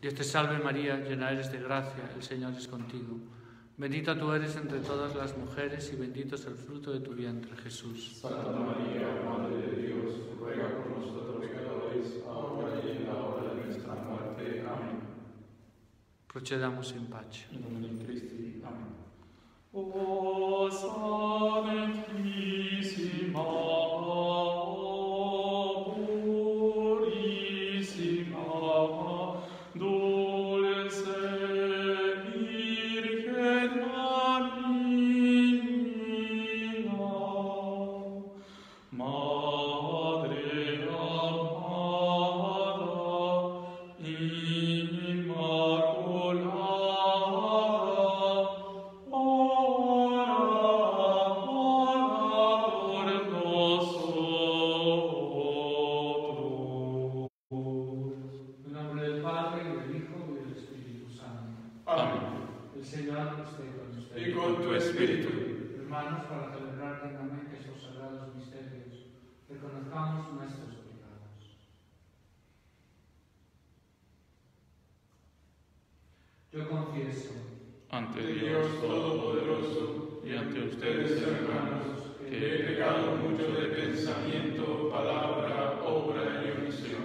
Dios te salve María, llena eres de gracia, el Señor es contigo. Bendita tú eres entre todas las mujeres y bendito es el fruto de tu vientre, Jesús. Santa María, Madre de Dios, ruega por nosotros pecadores, ahora y en la hora de nuestra muerte. Amén. Procedamos in pace. In nomine Christi. Amén. O Sanctissima, purissima, Amén. El Señor esté con ustedes. Y con tu espíritu. Hermanos, para celebrar dignamente estos sagrados misterios, reconozcamos nuestros pecados. Yo confieso Ante Dios Todopoderoso y ante ustedes, hermanos, que he pecado mucho de pensamiento, palabra, obra y omisión,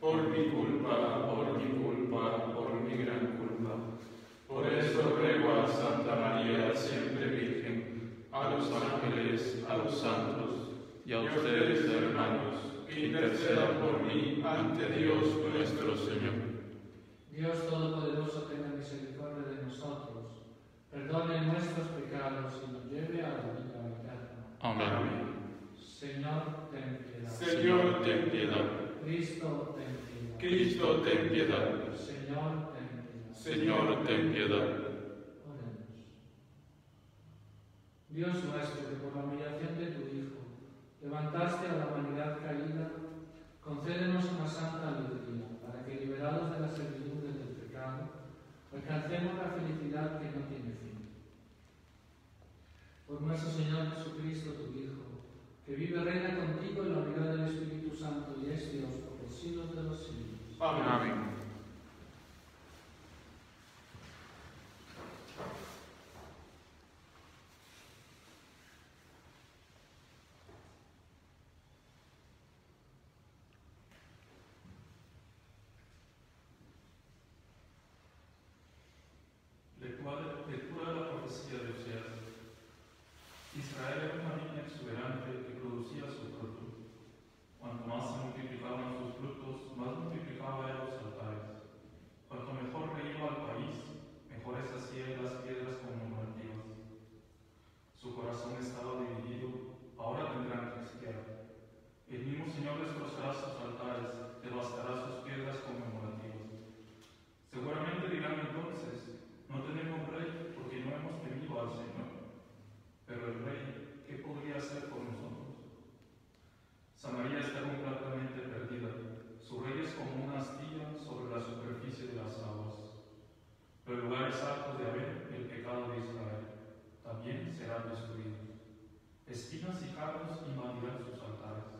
por mi culpa, por mi culpa, por mi gran culpa. Por eso ruego a Santa María, siempre Virgen, a los ángeles, a los santos y a ustedes, hermanos, que intercedan por mí ante Dios nuestro Señor. Dios Todopoderoso tenga misericordia de nosotros, perdone nuestros pecados y nos lleve a la vida eterna. Amén. Señor, ten piedad. Señor, ten piedad. Cristo, ten piedad. Cristo, ten piedad. Señor, ten piedad. Señor, ten piedad. Oremos. Dios nuestro, que por la humillación de tu Hijo levantaste a la humanidad caída, concédenos una santa alegría, para que liberados de la servidumbre del pecado, alcancemos la felicidad que no tiene fin. Por nuestro Señor Jesucristo, tu Hijo, que vive y reina contigo en la unidad del Espíritu Santo y es Dios por los siglos de los siglos. Amén de, lectura de la profecía de Oseas. Israel era una viña exuberante que producía su fruto. Cuanto más se multiplicaban sus frutos, más multiplicaba él los altares. Cuanto mejor reía al país, mejores hacía él las piedras conmemorativas. Su corazón estaba dividido, ahora tendrán que expiar. El mismo Señor destrozará sus altares, devastará sus piedras conmemorativas. Seguramente dirán entonces, no tenemos rey porque no hemos temido al Señor. Pero el rey, ¿qué podría hacer por nosotros? Samaria está completamente perdida. Su rey es como una astilla sobre la superficie de las aguas. Los lugares altos de Abel, el pecado de Israel, también serán destruidos. Espinas y cardos invadirán sus altares.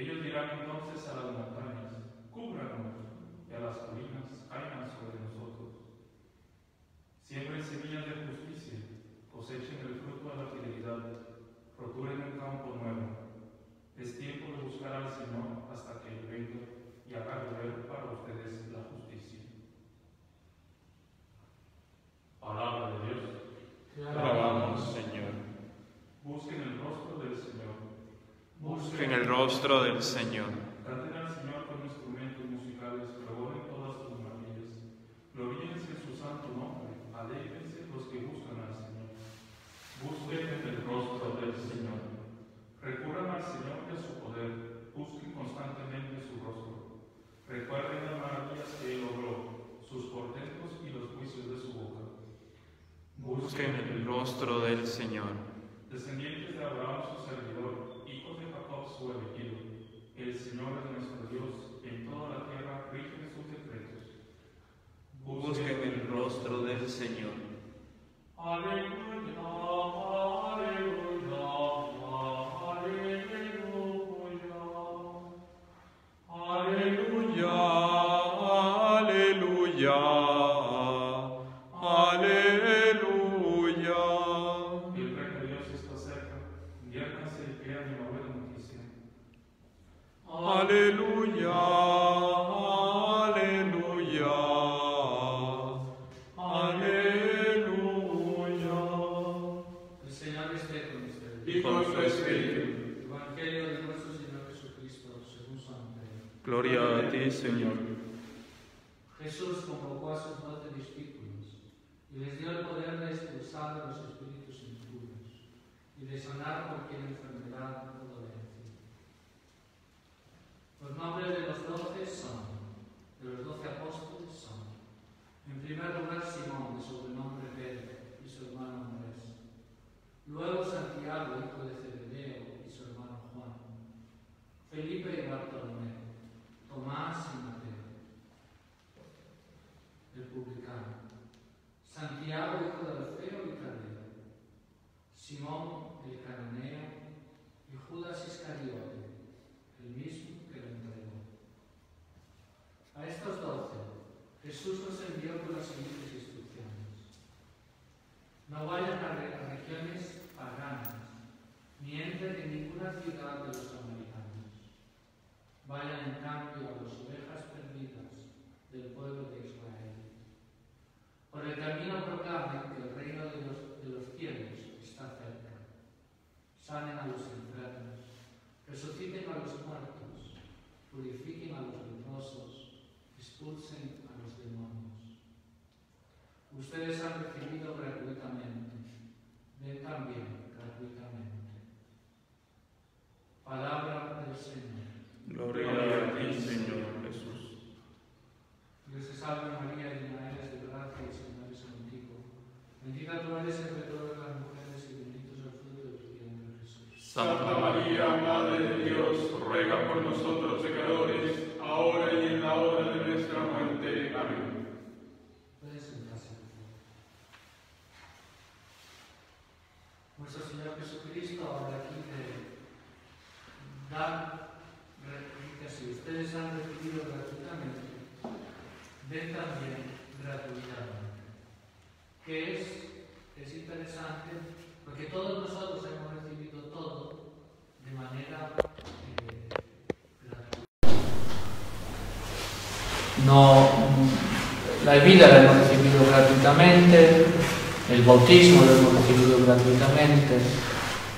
Ellos dirán entonces a las montañas, cúbranos, y a las colinas, caigan sobre nosotros. Siembren semillas de justicia, cosechen el fruto de la fidelidad, roturen un campo nuevo. Es tiempo de buscar al Señor hasta que Él venga y haga llover para ustedes la justicia. Palabra de Dios. Te alabamos, Señor. Busquen el rostro del Señor. En el rostro del Señor. Canten al Señor con instrumentos musicales, pregonen todas sus maravillas. Gloríense en su santo nombre, alégrense los que buscan al Señor. Busquen en el rostro del Señor. Recurran al Señor de su poder, busquen constantemente su rostro. Recuerden las maravillas que Él logró, sus portentos y los juicios de su boca. Busquen el rostro del Señor. Y con su espíritu. Evangelio de nuestro Señor Jesucristo, según San Pedro. Gloria a ti, Señor. Jesús convocó a sus doce discípulos y les dio el poder de expulsar a los espíritus impuros y de sanar cualquier enfermedad o dolencia. Los nombres de los doce son, de los doce apóstoles son, en primer lugar Simón, de sobrenombre Pedro, y su hermano Andrés. Luego Santiago, hijo de Zebedeo, y su hermano Juan. Felipe y Bartolomé. Tomás y Mateo. El publicano. Santiago, hijo de Alfeo y Tadeo. Simón, el cananeo. Y Judas Iscariote, el mismo que lo entregó. A estos doce, Jesús los envió con las siguientes instrucciones. No vayan a, re- a regiones paganas, ni entren en ninguna ciudad de los samaritanos. Vayan en cambio a las ovejas perdidas del pueblo de Israel. Por el camino proclamen que el reino de los, de los cielos está cerca. Sanen a los enfermos, resuciten a los muertos, purifiquen a los leprosos, expulsen a los demonios. Ustedes han recibido gratuitamente, den también gratuitamente. Palabra del Señor. Gloria a ti, Señor Jesús. Dios te salve María, llena eres de gracia, el Señor es contigo. Bendita tú eres entre todas las mujeres y bendito es el fruto de tu vientre Jesús. Santa María, Madre de Dios, ruega por nosotros pecadores, ahora y en la hora de nuestra muerte. Amén. Puedes sentarse, por favor. Nuestro Señor Jesucristo habla aquí de dar, dice así, ustedes han recibido gratuitamente, den también gratuitamente. Que es, es interesante, porque todos nosotros hemos recibido todo de manera eh, gratuita. No, la vida la hemos recibido gratuitamente, el bautismo lo hemos recibido gratuitamente,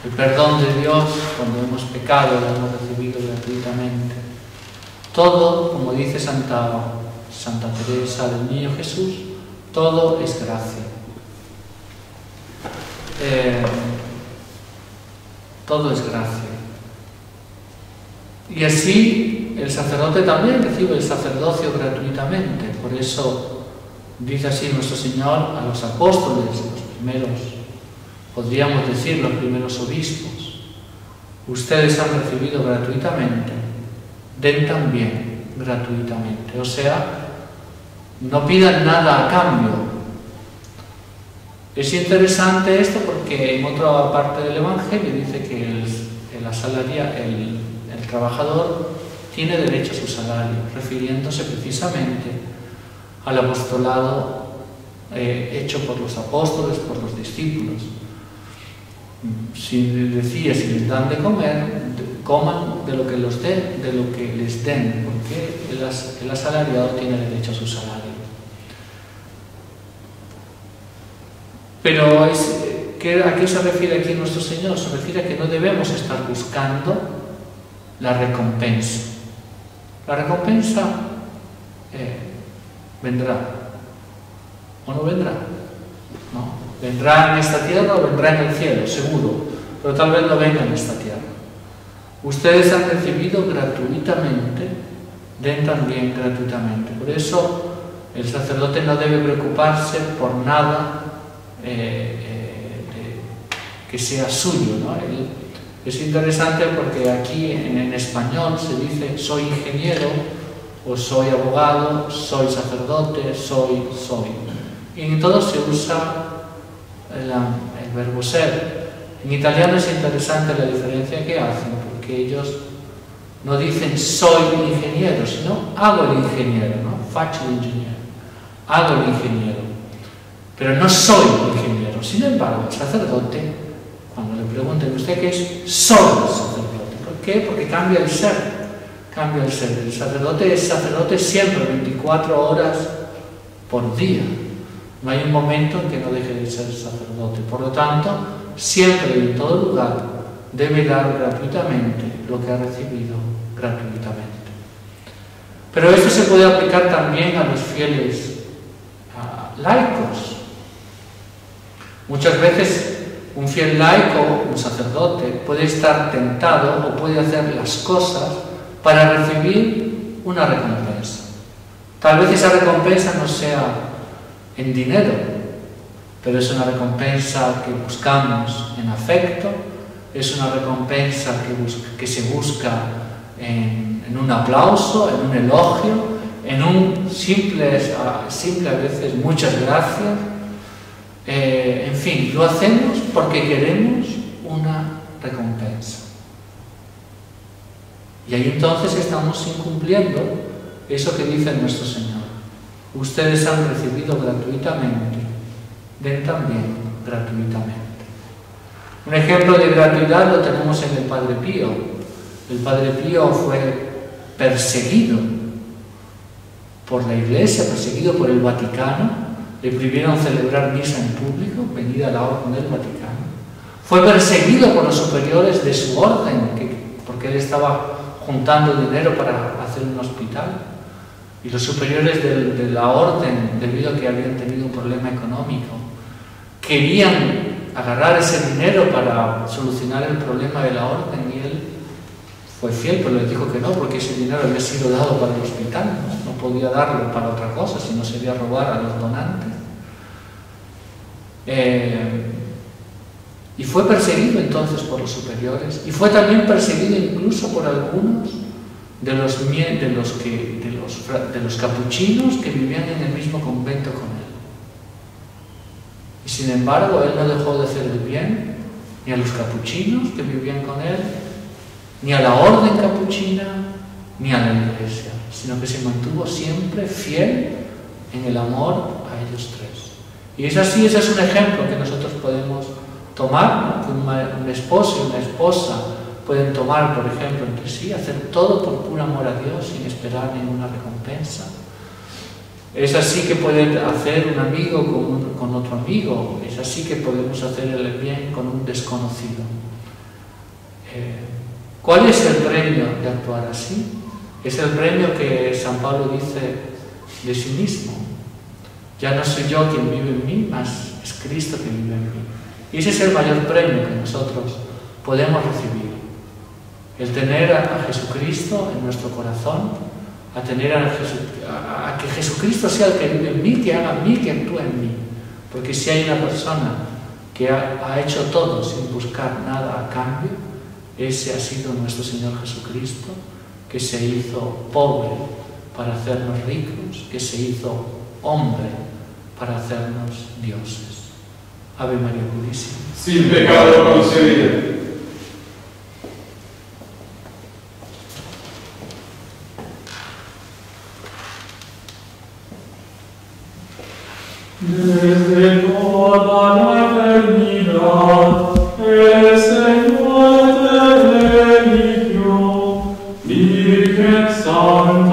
el perdón de Dios cuando hemos pecado lo hemos recibido gratuitamente. Todo, como dice Santa, Santa Teresa del Niño Jesús, todo es gracia. Eh, todo es gracia. Y así el sacerdote también recibe el sacerdocio gratuitamente. Por eso dice así nuestro Señor a los apóstoles, los primeros, podríamos decir los primeros obispos. Ustedes han recibido gratuitamente, den también gratuitamente. O sea, no pidan nada a cambio. Es interesante esto porque en otra parte del Evangelio dice que el, el el trabajador tiene derecho a su salario, refiriéndose precisamente al apostolado eh, hecho por los apóstoles, por los discípulos. Si decía, si les dan de comer, coman de lo que los den, de lo que les den, porque el, as- el asalariado tiene derecho a su salario. Pero es, ¿qué- ¿a qué se refiere aquí nuestro Señor? Se refiere a que no debemos estar buscando la recompensa. La recompensa eh, vendrá o no vendrá. ¿no? Vendrá en esta tierra o vendrá en el cielo, seguro, pero tal vez no venga en esta tierra. Ustedes han recibido gratuitamente, den también gratuitamente. Por eso el sacerdote no debe preocuparse por nada eh, eh, que sea suyo. ¿no? Es interesante porque aquí en, en español se dice soy ingeniero o soy abogado, soy sacerdote, soy, soy. Y en todo se usa el, verbo ser. En italiano es interesante la diferencia que hacen, porque ellos no dicen soy ingeniero, sino hago el ingeniero, ¿no? Faccio l'ingegnere, hago el ingeniero. Pero no soy ingeniero. Sin embargo, el sacerdote, cuando le pregunten usted qué es, soy sacerdote. ¿Por qué? Porque cambia el ser. cambia el ser. El sacerdote es sacerdote siempre, 24 horas por día. No hay un momento en que no deje de ser sacerdote. Por lo tanto, siempre y en todo lugar debe dar gratuitamente lo que ha recibido gratuitamente. Pero esto se puede aplicar también a los fieles laicos. Muchas veces un fiel laico, un sacerdote, puede estar tentado o puede hacer las cosas para recibir una recompensa. Tal vez esa recompensa no sea en dinero, pero es una recompensa que buscamos en afecto, es una recompensa que, se busca en, en, un aplauso, en un elogio, en un simple, simple a veces muchas gracias. Eh, en fin, lo hacemos porque queremos una recompensa. Y ahí entonces estamos incumpliendo eso que dice nuestro Señor. Ustedes han recibido gratuitamente, den también gratuitamente. Un ejemplo de gratuidad lo tenemos en el Padre Pío. El Padre Pío fue perseguido por la Iglesia, perseguido por el Vaticano, le prohibieron celebrar misa en público, venida la orden del Vaticano. Fue perseguido por los superiores de su orden, porque él estaba juntando dinero para hacer un hospital. Y los superiores de, la orden, debido a que habían tenido un problema económico, querían agarrar ese dinero para solucionar el problema de la orden y él fue fiel, pero les dijo que no, porque ese dinero había sido dado para el hospital, no, no podía darlo para otra cosa, sino sería robar a los donantes. Eh, y fue perseguido entonces por los superiores y fue también perseguido incluso por algunos de los, de los, de los, de los capuchinos que vivían en el mismo convento con él. Y sin embargo, él no dejó de hacer el bien ni a los capuchinos que vivían con él, ni a la orden capuchina, ni a la iglesia, sino que se mantuvo siempre fiel en el amor a ellos tres. Y es así, ese es un ejemplo que nosotros podemos tomar, que un esposo y una esposa pueden tomar, por ejemplo, entre sí, hacer todo por puro amor a Dios sin esperar ninguna recompensa. Es así que puede hacer un amigo con, otro amigo, es así que podemos hacer el bien con un desconocido. Eh, ¿Cuál es el premio de actuar así? Es el premio que San Pablo dice de sí mismo. Ya no soy yo quien vive en mí, más es Cristo quien vive en mí. Y ese es el mayor premio que nosotros podemos recibir. El tener a Jesucristo en nuestro corazón, a tener a, que Jesucristo sea el que vive en mí, que haga en mí, que actúe en mí. Porque si hay una persona que ha, ha, hecho todo sin buscar nada a cambio, ese ha sido nuestro Señor Jesucristo, que se hizo pobre para hacernos ricos, que se hizo hombre para hacernos dioses. Ave María Purísima. Sin pecado concebida. Desde toda la eternidad, el Señor te eligió, Virgen Santa.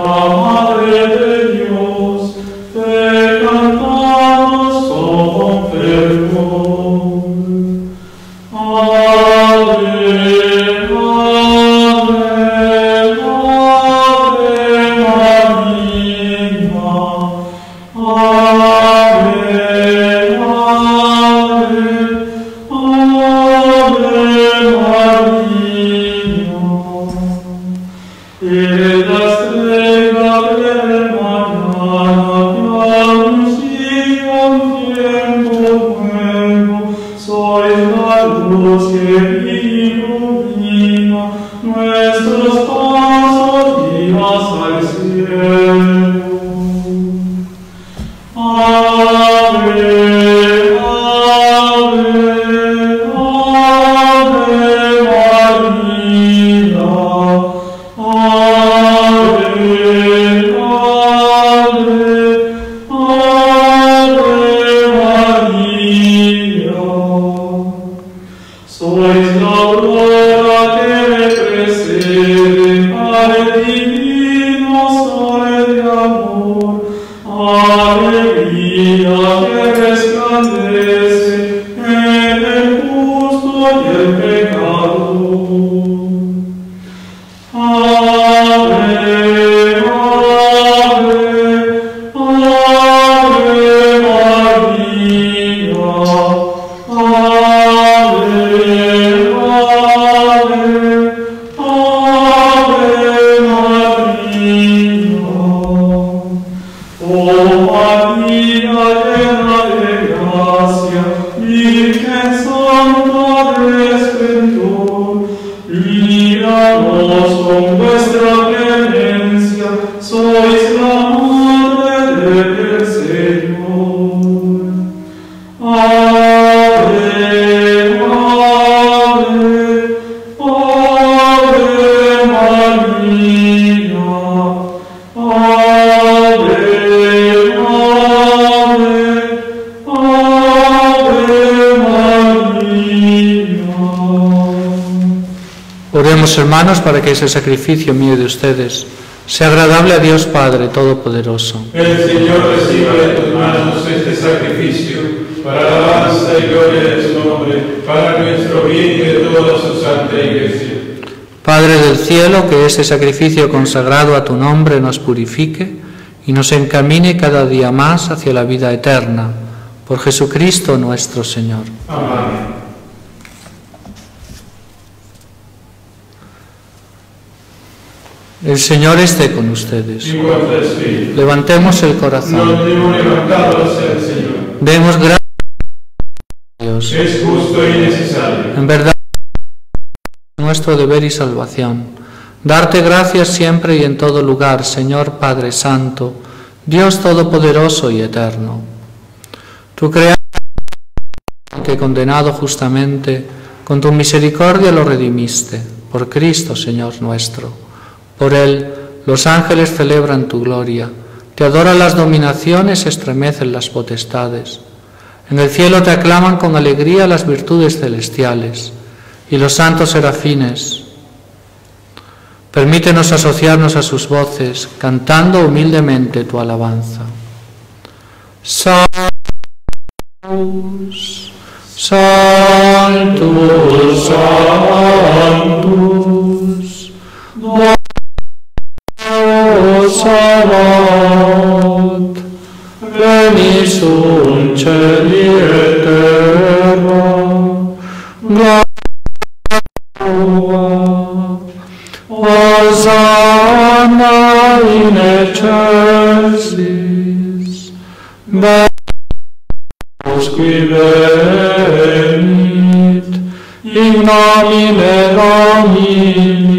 Hermanos para que ese sacrificio mío de ustedes sea agradable a Dios Padre Todopoderoso. El Señor reciba de tus manos este sacrificio para alabanza y gloria de su nombre, para nuestro bien y de toda su santa iglesia. Padre del cielo, que ese sacrificio consagrado a tu nombre nos purifique y nos encamine cada día más hacia la vida eterna. Por Jesucristo nuestro Señor. Amén. El Señor esté con ustedes. Y. Levantemos el corazón. el Señor. Demos gracias a Dios. Es justo y necesario. En verdad, nuestro deber y salvación. Darte gracias siempre y en todo lugar, Señor Padre Santo, Dios Todopoderoso y Eterno. Tu creaste que condenado justamente, con tu misericordia lo redimiste, por Cristo, Señor nuestro. Por Él los ángeles celebran tu gloria, te adoran las dominaciones, estremecen las potestades. En el cielo te aclaman con alegría las virtudes celestiales y los santos serafines. Permítenos asociarnos a sus voces, cantando humildemente tu alabanza. Santos, santos, santos, Sabat, veniți sunt celi eterna, Gloria, Hosanna in excelsis, Deus qui venit, in nomine Domini,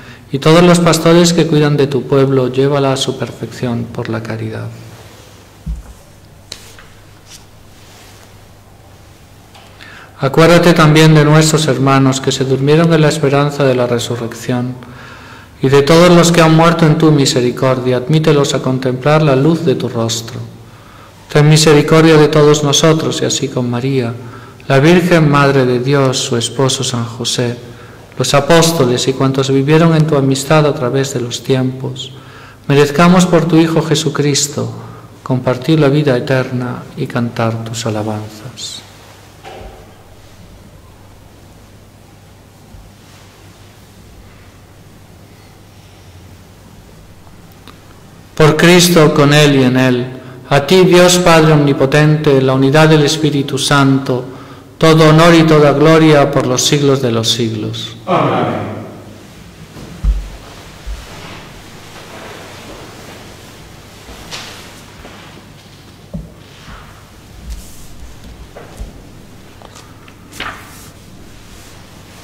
y todos los pastores que cuidan de tu pueblo, llévala a su perfección por la caridad. Acuérdate también de nuestros hermanos que se durmieron en la esperanza de la resurrección, y de todos los que han muerto en tu misericordia, admítelos a contemplar la luz de tu rostro. Ten misericordia de todos nosotros y así con María, la Virgen Madre de Dios, su esposo San José, los apóstoles y cuantos vivieron en tu amistad a través de los tiempos, merezcamos por tu Hijo Jesucristo compartir la vida eterna y cantar tus alabanzas. Por Cristo, con Él y en Él, a ti Dios Padre Omnipotente, en la unidad del Espíritu Santo, todo honor y toda gloria por los siglos de los siglos. Amén.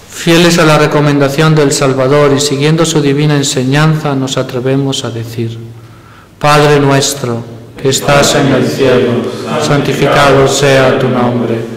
Fieles a la recomendación del Salvador y siguiendo su divina enseñanza, nos atrevemos a decir, Padre nuestro, que estás en el cielo, santificado sea tu nombre.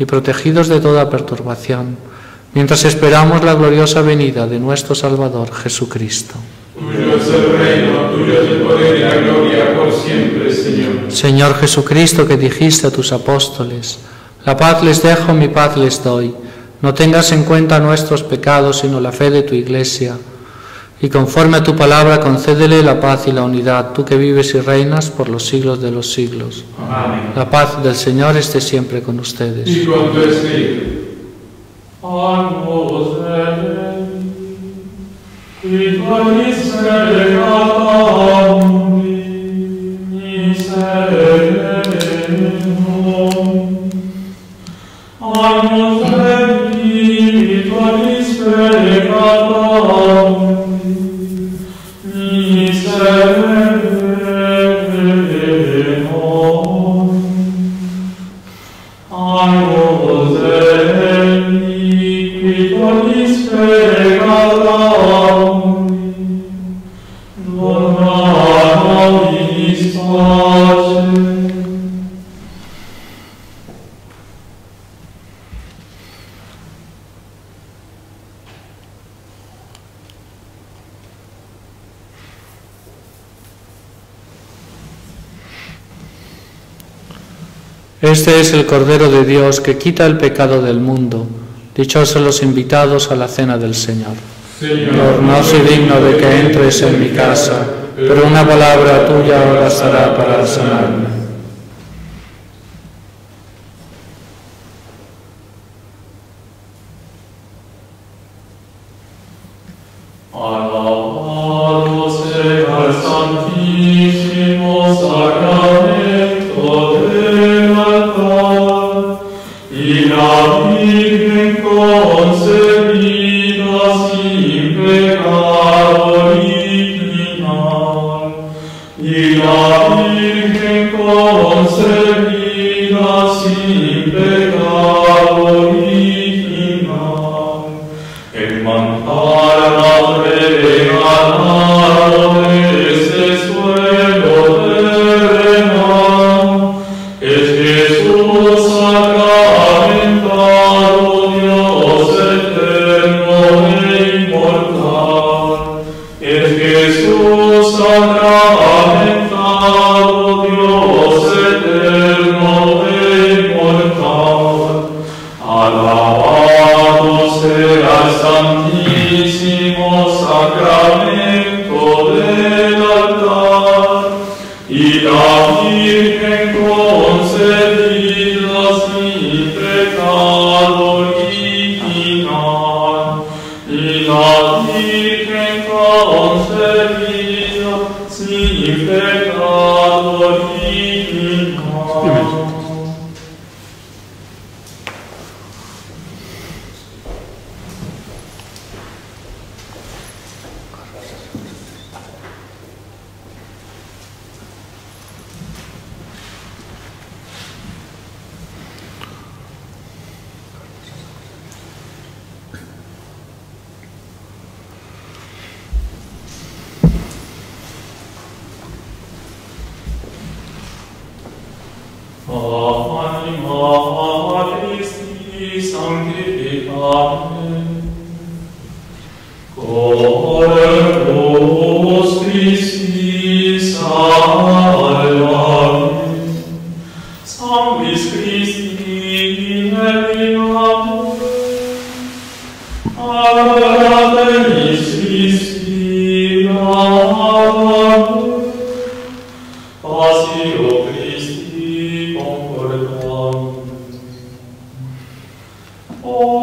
y protegidos de toda perturbación, mientras esperamos la gloriosa venida de nuestro Salvador Jesucristo. Tuyo es el reino, tuyo es el poder y la gloria por siempre, Señor. Señor Jesucristo, que dijiste a tus apóstoles, la paz les dejo, mi paz les doy. No tengas en cuenta nuestros pecados, sino la fe de tu iglesia. Y conforme a tu palabra, concédele la paz y la unidad, tú que vives y reinas por los siglos de los siglos. Amén. La paz del Señor esté siempre con ustedes. Y con tu espíritu. Este es el Cordero de Dios que quita el pecado del mundo. Dichosos los invitados a la cena del Señor. Señor, no soy digno de que entres en mi casa, pero una palabra tuya bastará para sanarme. Ia Virgen consecreta, Amen.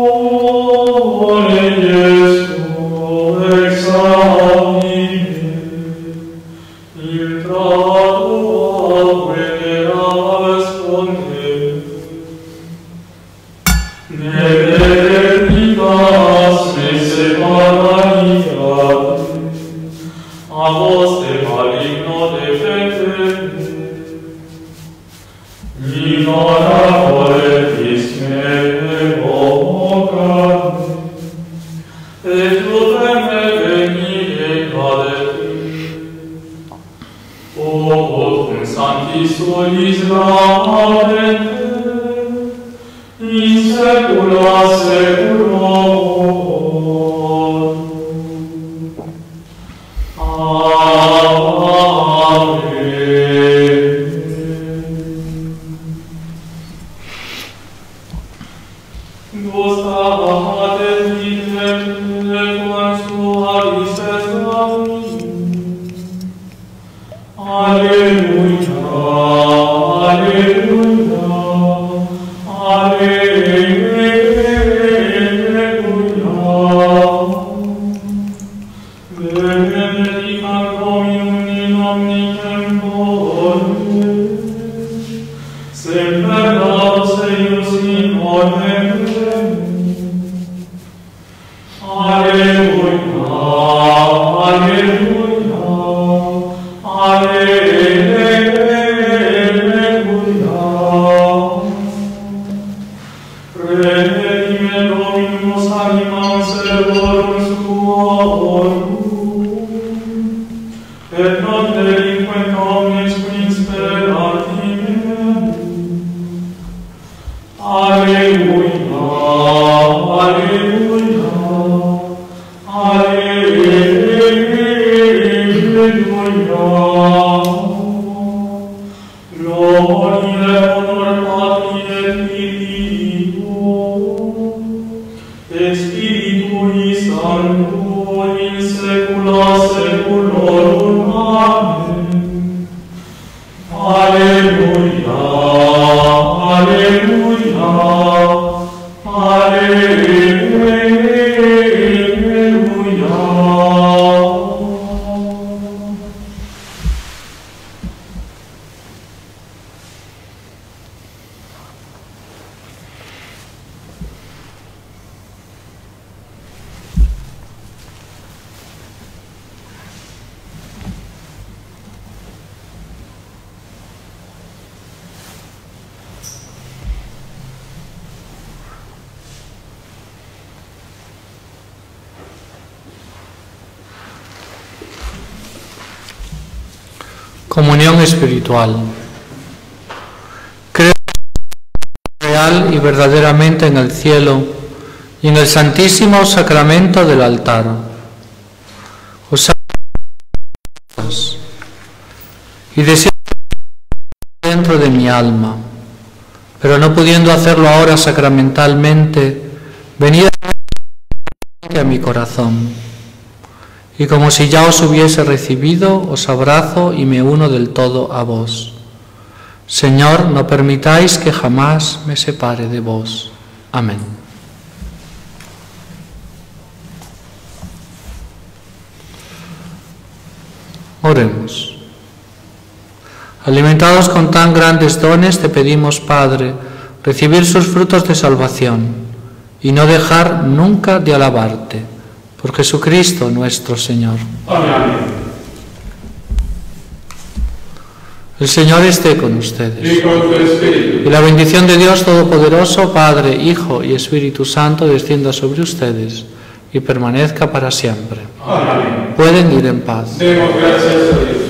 Oh. Hallelujah. Gloria espiritual. Creo real y verdaderamente en el cielo y en el santísimo sacramento del altar. Os y deseo dentro de mi alma, pero no pudiendo hacerlo ahora sacramentalmente, venid a mi corazón. Y como si ya os hubiese recibido, os abrazo y me uno del todo a vos. Señor, no permitáis que jamás me separe de vos. Amén. Oremos. Alimentados con tan grandes dones, te pedimos, Padre, recibir sus frutos de salvación y no dejar nunca de alabarte por Jesucristo nuestro Señor. Amén. El Señor esté con ustedes. Y, con y la bendición de Dios Todopoderoso, Padre, Hijo y Espíritu Santo, descienda sobre ustedes y permanezca para siempre. Amén. Pueden ir en paz. Demos gracias a Dios.